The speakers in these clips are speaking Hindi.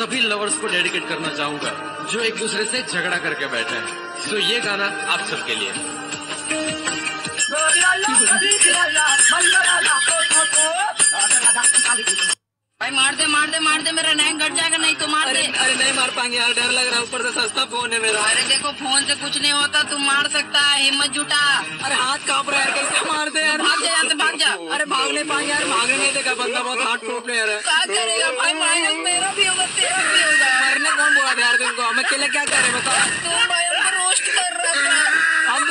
सभी लवर्स को डेडिकेट करना चाहूँगा, जो एक दूसरे से झगड़ा करके बैठे हैं। तो ये गाना आप सबके लिए। मार दे मार दे मेरा रैंक घट जाएगा नहीं तो मार दे। अरे नहीं मार पाएँगे यार डर लग रहा है ऊपर से सस्ता फ़ोन है मेरा। अरे देखो फ़ोन से कुछ नहीं होता तू मार सकता है हिम्मत जुटा। अरे हाथ काँप रहा है कैसे मार दे यार? भाग जा यहाँ से भाग जा। अरे भाग नहीं पाएँगे यार भागने नहीं देगा बंदा बहुत हार्ड प्रो प्लेयर है क्या करेगा भाई माइनस मेरा भी होगा तेरा भी होगा। मरने कौन बोला था यार तुमको? हम अकेले क्या करें बताओ। तू भाई हमको रोस्ट कर रहा था। हम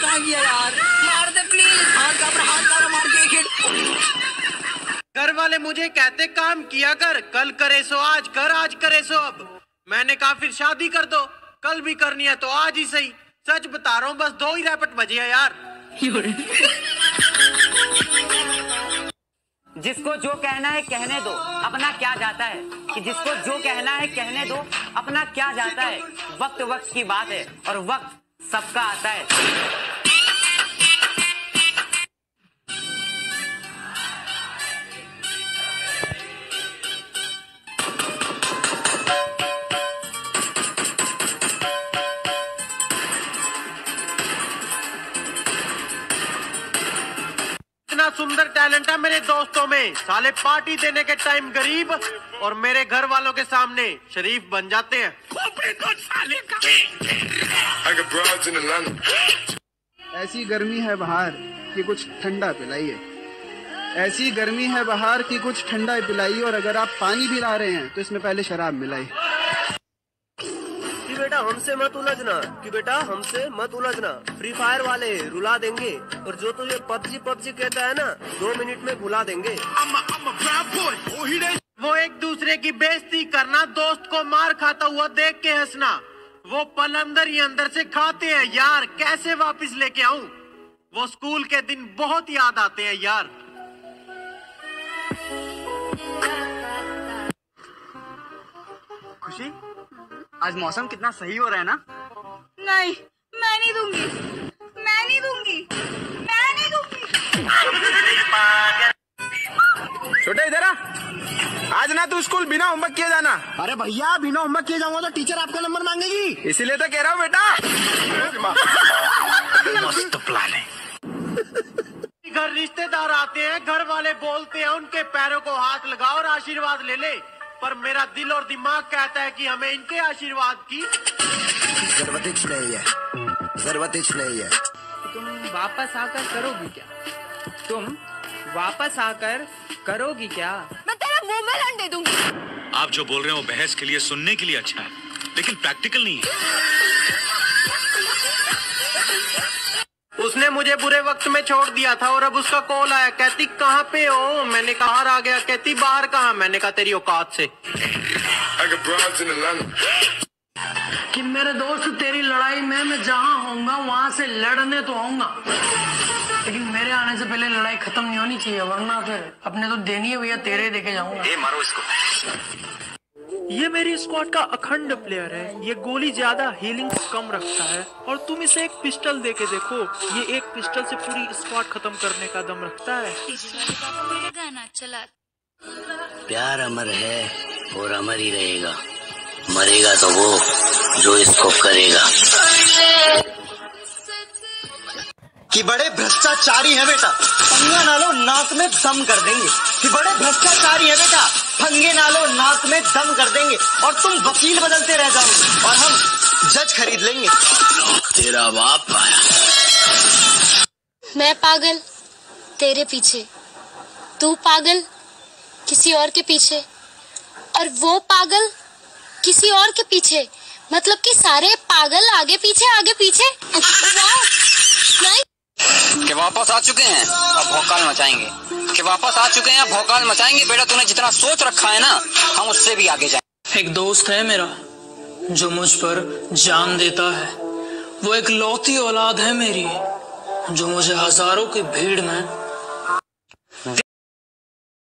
कहाँ किया यार? मार दे प्लीज़ हाथ काँप रहा हाथ काँप मार के एक हिट घर वाले मुझे कहते, काम किया कर, कल करे सो आज कर आज करे सो अब। मैंने कहा, फिर शादी कर दो, कल भी करनी है तो आज ही सही। सच बता रहा हूँ, बस दो ही रैपट बजे है यार। जिसको जो कहना है, कहने दो। अपना क्या जाता है? कि जिसको जो कहना है, कहने दो। अपना क्या जाता है? वक्त वक्त की बात है और वक्त सबका आता है। टैलेंट है मेरे दोस्तों में। साले पार्टी देने के टाइम गरीब और मेरे घर वालों के सामने शरीफ बन जाते हैं. ऐसी गर्मी है बाहर कि कुछ ठंडा पिलाइए। ऐसी गर्मी है बाहर कि कुछ ठंडा पिलाइए और अगर आप पानी भी ला रहे हैं तो इसमें पहले शराब मिलाइए कि बेटा हमसे मत उलझना। कि बेटा हमसे मत उलझना। फ्री फायर वाले रुला देंगे और जो तुझे पबजी पबजी कहता है ना दो मिनट में भुला देंगे। वो एक दूसरे की बेइज्जती करना दोस्त को मार खाता हुआ देख के हंसना। वो पल अंदर ही अंदर से खाते हैं यार कैसे वापस लेके आऊँ? वो स्कूल के दिन बहुत याद आते हैं यार। आज मौसम कितना सही हो रहा है ना? नहीं मैं नहीं दूँगी। मैं नहीं दूँगी। मैं नहीं दूँगी। छोटे इधर आ। आज ना तू स्कूल बिना होमवर्क किए जाना। अरे भैया बिना होमवर्क किए जाऊँगा तो टीचर आपका नंबर मांगेगी। इसीलिए तो कह रहा हूँ बेटा। मस्त प्लान है। घर रिश्तेदार आते हैं घर वाले बोलते हैं उनके पैरों को हाथ लगाओ और आशीर्वाद ले ले। पर मेरा दिल और दिमाग कहता है कि हमें इनके आशीर्वाद की ज़रूरत नहीं है। ज़रूरत नहीं है। तुम वापस आकर करोगी क्या? तुम वापस आकर करोगी क्या? मैं तेरा मुँह में लंडे दूँगी। आप जो बोल रहे हो बहस के लिए सुनने के लिए अच्छा है लेकिन प्रैक्टिकल नहीं है। मुझे बुरे वक्त में छोड़ दिया था और अब उसका कॉल आया। कहती कहाँ पे हो? मैंने कहा "बाहर आ गया। कहती बाहर कहाँ? मैंने कहा तेरी औकात से. कि मेरे दोस्त तेरी लड़ाई में मैं जहाँ होऊँगा वहाँ से लड़ने तो आऊँगा लेकिन मेरे आने से पहले लड़ाई खत्म नहीं होनी चाहिए वरना फिर अपने तो देनी है भैया तेरे देखे जाऊँगा। मारो इसको। ये मेरी स्क्वाड का अखंड प्लेयर है। ये गोली ज़्यादा हीलिंग कम रखता है। और तुम इसे एक पिस्टल दे के देखो। ये एक पिस्टल से पूरी स्क्वाड खत्म करने का दम रखता है। प्यार अमर है और अमर ही रहेगा। मरेगा तो वो जो इसको करेगा। कि बड़े भ्रष्टाचारी है बेटा। पंगा ना लो नाक में दम कर देंगे। कि बड़े भ्रष्टाचारी है बेटा। पंगे ना लो नाक में दम कर देंगे और तुम वकील बदलते रह जाओगे और हम जज खरीद लेंगे। तेरा बाप आया। मैं पागल तेरे पीछे। तू पागल किसी और के पीछे। और वो पागल किसी और के पीछे। मतलब कि सारे पागल आगे पीछे आगे पीछे। वाह, नहीं कि वापस आ चुके हैं। अब भौकाल मचाएँगे। कि वापस आ चुके हैं, अब भौकाल मचाएँगे। बेटा, तूने जितना सोच रखा है ना, हम उससे भी आगे जाएँगे। एक दोस्त है मेरा, जो मुझ पर जान देता है। वो एक लौती औलाद है मेरी, जो मुझे हज़ारों की भीड़ में